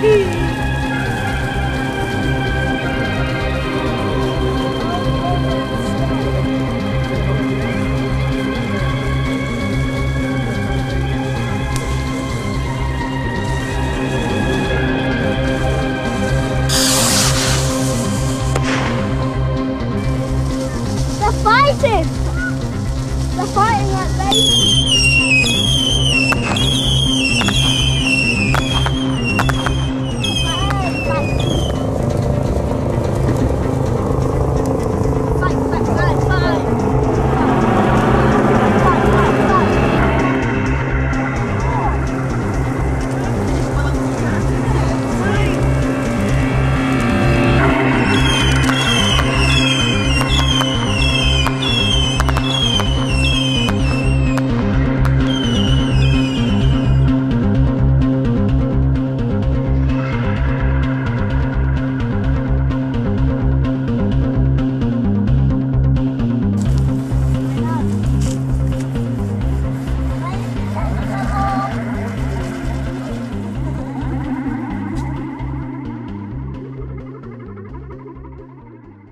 They're fighting! They're fighting like babies!